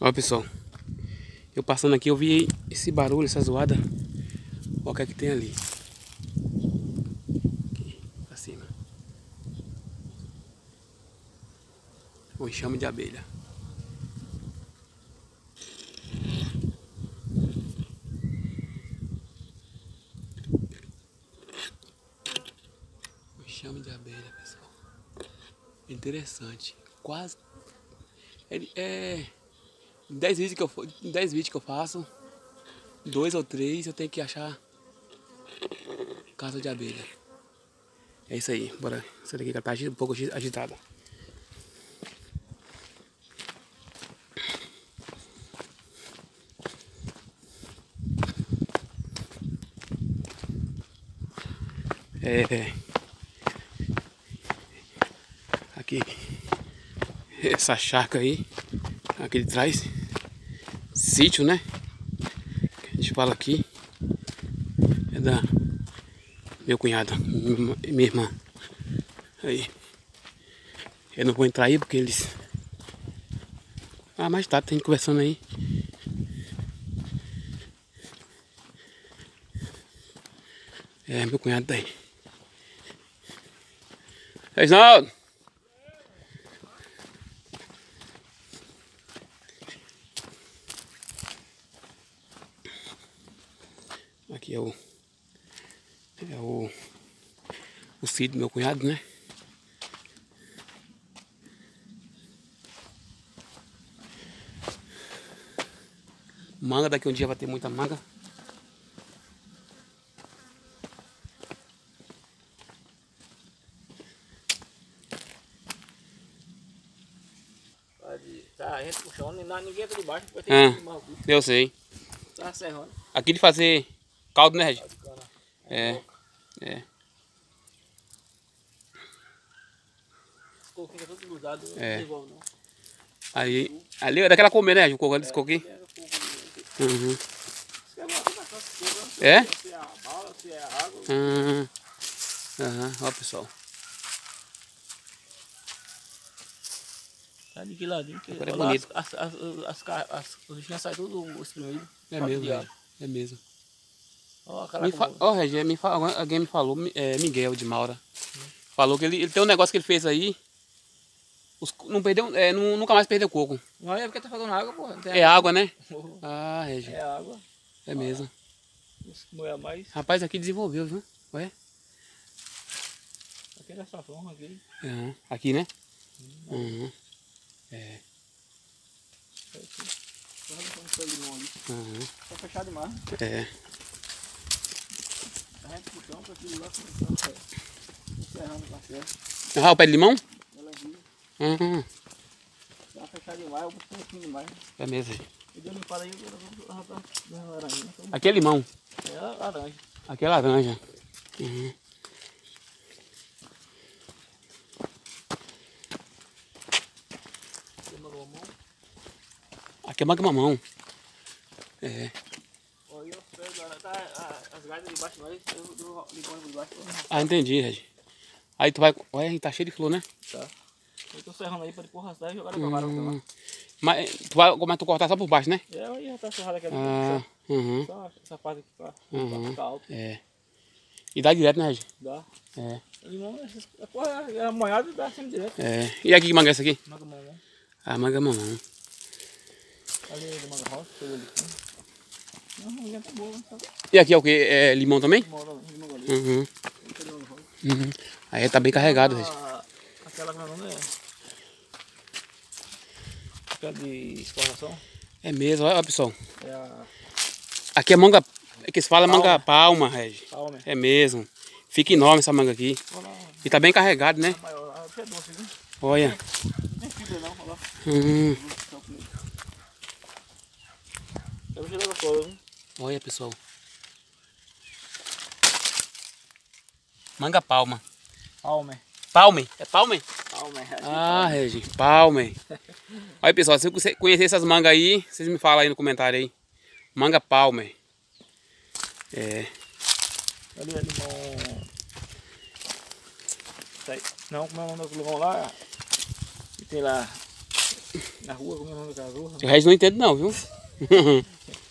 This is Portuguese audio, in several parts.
Ó pessoal, eu passando aqui eu vi esse barulho, essa zoada. Olha o que é que tem ali. Aqui, pra cima. Um enxame de abelha. Um enxame de abelha, pessoal. Interessante. Quase. É, é 10 vídeos que eu 10 vídeos que eu faço, dois ou três eu tenho que achar casa de abelha. É isso aí, bora. Essa daqui que tá um pouco agitada. É, aqui essa chácara aí aqui de trás sítio né? Que a gente fala aqui é da meu cunhado minha irmã. Aí eu não vou entrar aí porque eles ah mais tarde tem conversando aí. É meu cunhado daí. Tá Reginaldo Aqui é o é o o filho do meu cunhado, né? Manga, daqui um dia vai ter muita manga. Tá, a gente puxando, ninguém entra debaixo, vai ter ah, Eu sei. Tá serrando. Aqui de fazer caldo, né, Regi? É. É. Os coquinhos todos grudados, é. não não. Aí, ali é daquela comer, né, o coco desse coquinho? Uhum. É? Se é a bala, se é a água. Uhum. Aham, ó pessoal. Tá de que ladinho. Que Agora é bonito. As, as, as, as, as, os bichinhos saem tudo espremido. É mesmo. É mesmo. Ó, me fa... oh, Regi, me fa... alguém me falou, é, Miguel de Maura. Hum. Falou que ele, ele tem um negócio que ele fez aí. Os, não perdeu, é, não, nunca mais perdeu coco. Não é porque tá água. É água, né? ah, Regi. É água. É mesmo. Não é mais. Rapaz, aqui desenvolveu, viu? Ué? Aqui é safrão, aqui. Uhum. Aqui, né? Hum. Uhum. É. Uhum. Tá fechado demais. É. A gente puxando pra aquilo lá começar encerrando o café. Ah, o pé de limão? Ela. Uhum. Demais, eu um pouquinho demais. É mesmo. Eu dei uma limpada aí, eu vou laranja. Aqui é limão. É laranja. Aqui é laranja. Uhum. Aqui é É. Ah, entendi, Regi. Aí tu vai. Olha, tá cheio de flor, né? Tá. Eu tô serrando aí pra depois arrastar e jogar na cavara hum. Mas tu vai mas tu cortar só por baixo, né? É, aí já tá serrado aqui. Ah, uhum. Só essa parte aqui pra, uhum. ficar alto. É. E dá direto, né, Regi? Dá. É. Limão, a porra é molhado e dá sempre direto. É. E aqui que manga é essa aqui? Manga mamão. Ah, manga mamão. Ali é manga rosa, pegou ali. Não, tá boa, tá E aqui é o que? É limão também? Uhum. Uhum. Aí tá bem carregado. Ah, aquela que não é. Aquela de exportação? É mesmo, olha pessoal. É a... Aqui é manga. É que se fala palma. manga palma, Regi. Palma. É mesmo. Fica enorme essa manga aqui. E tá bem carregado, né? É doce? Olha. Não tem fibra não, olha lá. Hum. Eu vou tirar fora, viu? Olha, pessoal. Manga palma. Palme. Palme? É palme? Palme. Ah, Regi, palme. Olha, pessoal, se você conhecer essas mangas aí, vocês me falam aí no comentário aí. Manga palme. É. Ali é limão... Não, como é o nome do limão lá? E tem lá... Na rua, como é o nome daquela rua? O resto não entende não, viu?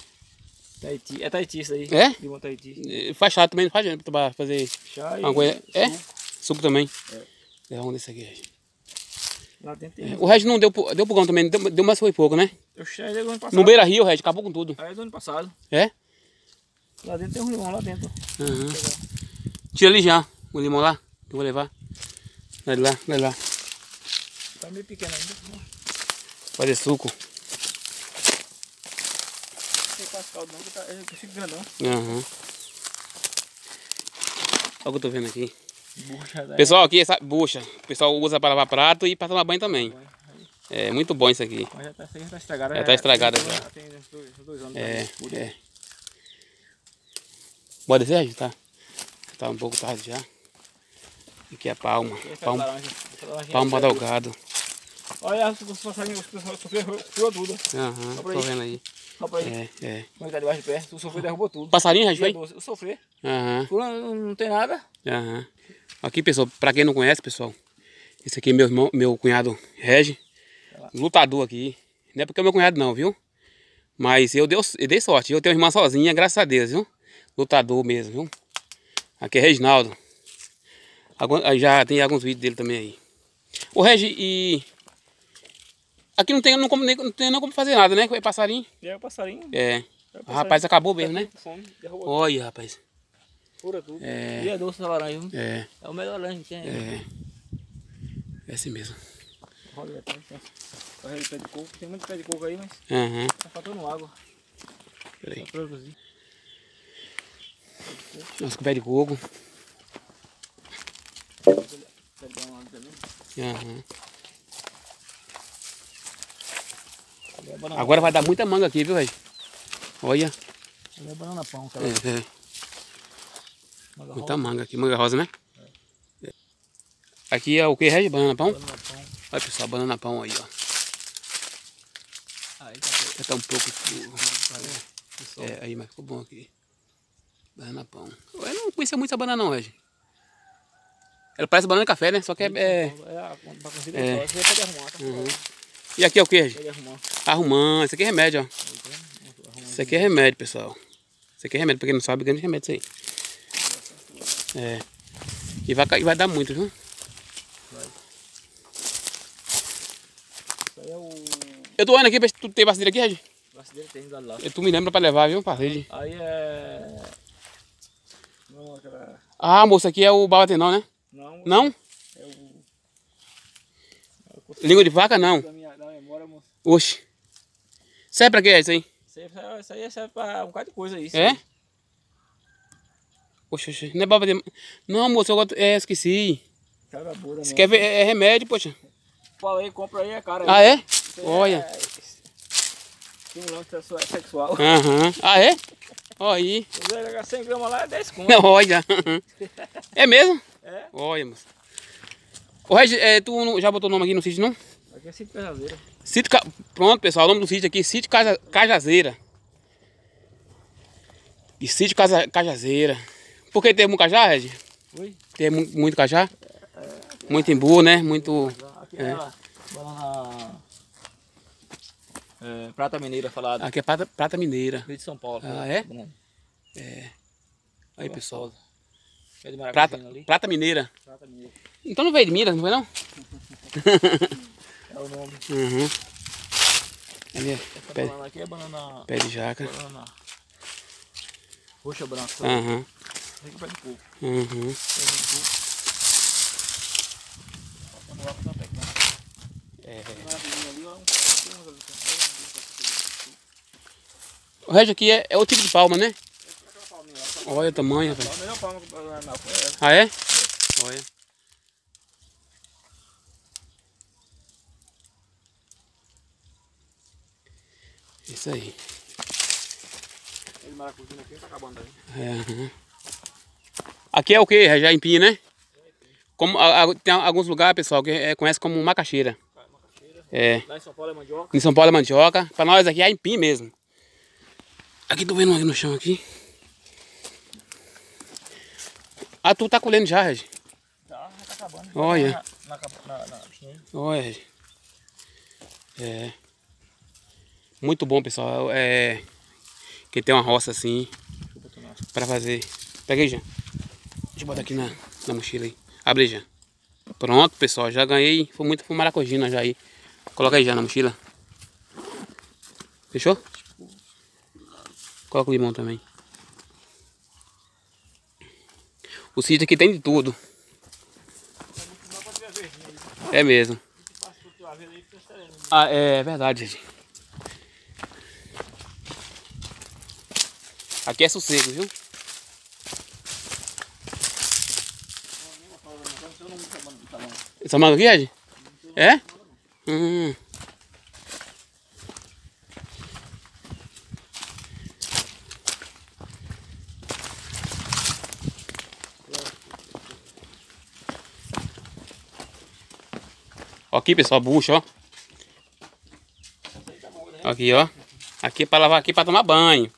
Tahiti. É Tahiti isso aí. É? Limão Tahiti. faz chá também, não faz gente pra fazer Chá e uma coisa. É? suco. Também. É. É, vamos desse aqui. Lá dentro tem. O resto não deu, deu pulgão também, deu, deu mas foi pouco, né? Eu chá do ano passado. No Beira Rio, Regi, acabou com tudo. Aí é do ano passado. É? Lá dentro tem um limão lá dentro. Aham. Tira ali já, o limão lá, que eu vou levar. Vai lá, vai lá. Tá meio pequeno ainda. Fazer suco. Caldo não, que tá, grandão. Aham. Olha o que eu tô vendo aqui. Bucha daí. Pessoal, aqui essa bucha. O pessoal usa para lavar prato e para tomar banho também. É muito bom isso aqui. Mas já tá, aí já tá estragada. Já tá estragada tem- já. Tem dois, anos. É, já. é. Bora descer? Tá. Tá um pouco tarde já. Aqui é palma. Palma, palma para dar o verde. gado. Olha, os passarinhos, os passarinhos tudo. Aham, tô vendo aí. Só pra aí. É, é. Tá debaixo de pé? O sofrer derrubou tudo. Passarinho, foi? 12, O sofrer. Aham. Furou, não, tem nada. Aham. Aqui, pessoal, pra quem não conhece, pessoal, esse aqui é meu irmão, meu cunhado Regi, lutador aqui. Não é porque é meu cunhado não, viu? Mas eu, deu, eu dei sorte, eu tenho uma irmã sozinha, graças a Deus, viu? Lutador mesmo, viu? Aqui é Reginaldo. Já tem alguns vídeos dele também aí. O Regi, e... Aqui não tem, não, como, nem, não tem nem como fazer nada, né? É passarinho. Aí o passarinho. É. aí o rapaz acabou mesmo, né? Olha, rapaz. fura tudo. É. E é doce essa laranja. viu? É, É o melhor laranja que tem. é. É assim mesmo. Olha, tem, de pé de coco. Tem muito pé de coco aí, mas Aham. tá faltando água. Peraí. Pra produzir. Nossa, com pé de coco. Aham. Ali banana, Agora vai dar muita manga aqui, viu, velho? Olha. é banana pão. Aquela É, é. manga Muita rosa, manga aqui, manga rosa, né? É. Aqui é o que, Regi? Banana pão? banana pão. Olha, pessoal, banana pão aí, ó. Aí tá Já tá um pouco... Pessoal. É, aí, mas ficou bom aqui. Banana pão. Eu não conhecia muito essa banana não, Regi. Ela parece banana de café, né? Só que é... é- É, a pra conseguir É. é. Você pode arrumar, tá? Uhum. E aqui é o que, arrumar. Arrumando. Isso aqui é remédio, ó. Isso aqui é remédio, pessoal. Isso aqui é remédio. Pra quem não sabe, grande remédio isso aí. É. E vai, e vai dar muito, viu? Isso aí é o... Eu tô olhando aqui, pra tu tem vacideira aqui, Regi. Vacideira tem do lá. E Tu me lembra pra levar, viu, parede? Aí é... Não, aquela... Ah, moça, aqui é o babatenão, né? Não. Não? É o... É o Língua de vaca, não. da minha da memória, moço. Oxe. Serve pra isso aí? Isso aí, isso aí serve pra um bocado de coisa aí. É? Oxe, oxe. Não é babatenão. Não, moça, eu gosto... É, esqueci. Cara minha. quer ver? É, é remédio, poxa. Fala aí, compra aí, é cara. Ah, é? Aí Olha. É... Estimulante sexual-. Aham. Ah, é? Olha aí. Se quiser jogar 100 gramas lá, é 10 conto. Olha. É mesmo? É, Olha, moça. Ô, Regi, é, tu já botou o nome aqui no sítio, não? aqui é sítio cajazeira. Sítio. Pronto, pessoal, o nome do sítio aqui, Sítio Caja... Cajazeira. E Sítio Casa... Cajazeira. Por que tem muito cajá, Regi? Oi? Tem mu- muito cajá? Muito imbu, né? Muito... Aqui é, a banana... É, prata mineira falada. Aqui é prata, prata mineira. Veio de São Paulo. Ah, é? Aí, pessoal. É de Prata, maracujá ali. prata mineira. Prata mineira. Então não veio de Minas, não foi não? É o nome. Uhum. Ali, é Essa pé, banana aqui é banana... pé de jaca. Banana... Roxa branca. Aham. Aqui é pé de coco. Uhum. Pé de coco. Passando lá pra Tecla. É. Tem uns ali, O resto aqui é, é o tipo de palma, né? Lá, tá? Olha o tamanho, essa. Ah, é? Olha. Isso aí. Aqui tá acabando aí. É. Aqui é o que? Já empim, né? Como, a- a- tem alguns lugares, pessoal, que é, conhece como macaxeira. Macaxeira. É. Lá em São Paulo é mandioca. Em São Paulo é mandioca. Pra nós aqui é empim mesmo. Aqui tô vendo um aqui no chão aqui. Ah, tu tá colhendo já, Regi? Já, já tá acabando. Olha. Na, na, na, na, Olha, Regi. É. Muito bom, pessoal. É. Quem tem uma roça assim. Pra fazer. Pega aí, Jean. Deixa eu botar aqui na, na mochila aí. Abre aí, Jean. Pronto, pessoal. Já ganhei. Foi muito foi maracujina já aí. Coloca aí já na mochila. Fechou? Coloca o limão também. O sítio aqui tem de tudo. É mesmo. Ah, é verdade, gente. Aqui é sossego, viu? Essa manga aqui, Ed? É? Hum. Aqui, pessoal, bucha, ó. Aqui, ó. Aqui é pra lavar aqui pra tomar banho.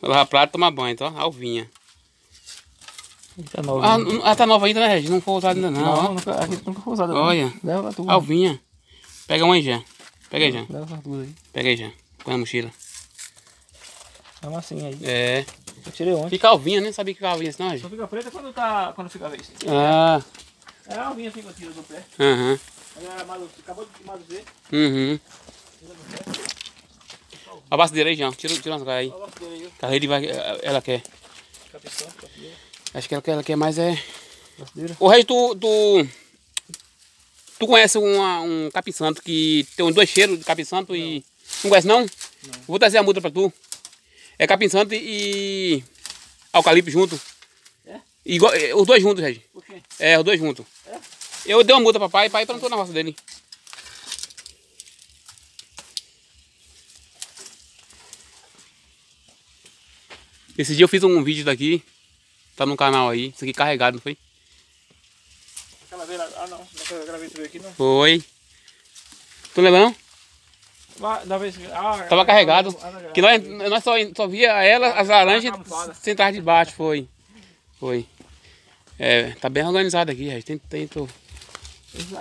Pra lavar prato e tomar banho, então, ó. Alvinha. Tá novo. Ah, não- ah, tá nova ainda, né, Regis? Não foi usada ainda não, não, ó. nunca, aqui nunca foi usada. Olha. Leva tudo. Alvinha. Pega uma aí, já. Pega aí, já. Leva duas aí. Pega aí, já. Põe na mochila. É uma assim aí. É. Eu tirei ontem. Fica alvinha, nem sabia que ficava alvinha assim, não, Só Regis. fica preta quando tá. quando fica vez. Ah, É a alvinha assim que eu tiro do pé. aham. Agora Malu, acabou de amadurecer. Uhum. A bacideira aí, João. Tira, tira umas aí. A rede vai. Ela quer. cabeção. Acho que ela quer, ela quer mais é. Bacideira. O resto, tu. Tu, tu conhece uma, um capim santo que tem uns dois cheiros de capim santo e. Não conhece não? Vou trazer a muda pra tu. É capim santo e. Eucalipto junto. É? Igual, é, os dois juntos, Regi. Por quê? É, os dois juntos. É? Eu dei uma multa pra pai, pai plantou na roça dele. Esse dia eu fiz um vídeo daqui, tá no canal aí, isso aqui carregado, não foi? Aquela vez. Ah, não. Daquela gravei tu veio aqui, não. Foi. Tu lembra não? Da vez. Ah, Tava ah, carregado. ah, ah, Que nós, nós só, só via ela, as laranjas sentar de baixo, foi. Foi. É, tá bem organizado aqui, gente. Tem, tem, tu... Eu deixo-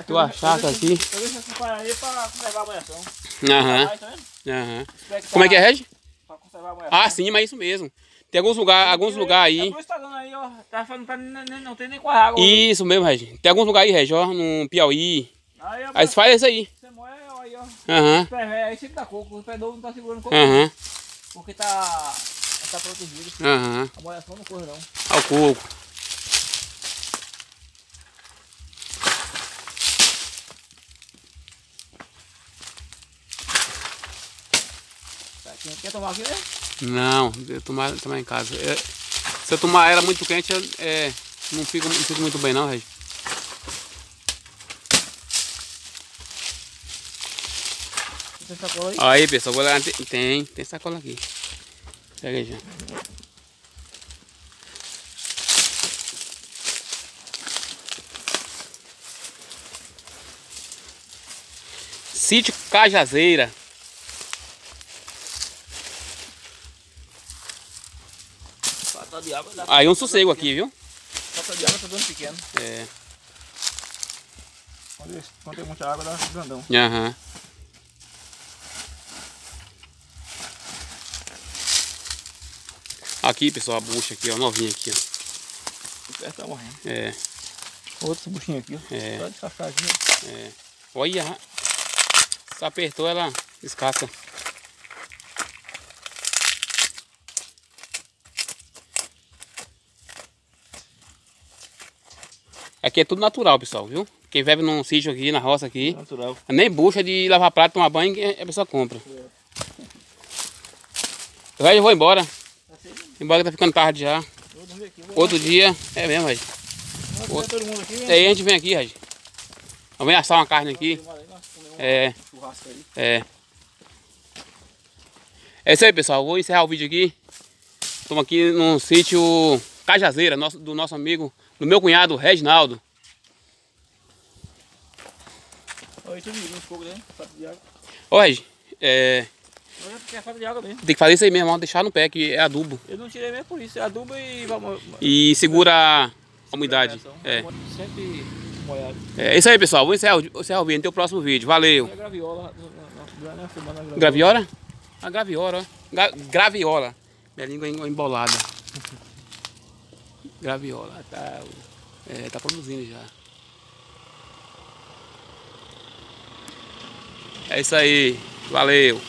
aqui. Eu deixo essa palha aí pra conservar a moiação. Aham, Vai, tá vendo? aham. Como é tá que é, Regi? Pra conservar a moiação. Ah, sim, mas isso mesmo. Tem alguns lugares alguns lugar aí. tá dando aí, ó. Tá falando pra nem, não tem nem quase água. Isso mesmo, Regi. Tem alguns lugares aí, Regi, ó, no Piauí. Aí, ó, Aí você faz isso aí. você ó, aí, ó. Aham, Pé velho, aí sempre dá coco. O pé novo não tá segurando coco. aham, Porque tá. Tá protegido. aham. A moiação não corre não. Ao coco. Quer, tomar aqui, né? Não, eu tomar, tomar em casa. É, se eu tomar ela muito quente, eu, é, não, fico, não fico muito bem não, Regi. Tem sacola aí? Aí, pessoal, vou lá. Tem, tem, tem sacola aqui. Pega aí, já. Sítio Cajazeira. De dá. Aí um sossego aqui, viu? De água tá dando pequeno. É. Quando, quando tem muita água dá grandão. Aham. Aqui, pessoal, a bucha aqui, ó, novinha aqui, ó. O pé tá morrendo. É, Outro buchinho aqui, ó. É. Só ó. é. Olha, se apertou, ela descasca. Aqui é tudo natural, pessoal, viu? Quem vive num sítio aqui, na roça aqui, Natural. nem bucha de lavar prato, tomar banho, a pessoa compra. Eu já vou embora. Tá? Embora que tá ficando tarde já. Aqui. Outro dia, é mesmo, todo mundo aqui, né? Aí a gente vem aqui, Regi. Vamos assar uma carne aqui. É, aí. é. É isso aí, pessoal. Vou encerrar o vídeo aqui. Estamos aqui no sítio Cajazeira, nosso, do nosso amigo, do meu cunhado, Reginaldo. Olha, tudo uns pouco, né? Falta de água. Ô, Regi, é, porque é falta de água mesmo. tem que fazer isso aí mesmo, deixar no pé, que é adubo. Eu não tirei mesmo por isso. É adubo e. E segura a umidade. É. Sempre molhado. É isso aí, pessoal. Vou encerrar, o- encerrar o vídeo. Até o próximo vídeo. Valeu. A graviola graviola. Graviola? A graviola, ó. Gra graviola. Minha língua é embolada. Graviola, tá. É, tá produzindo já. É isso aí. Valeu.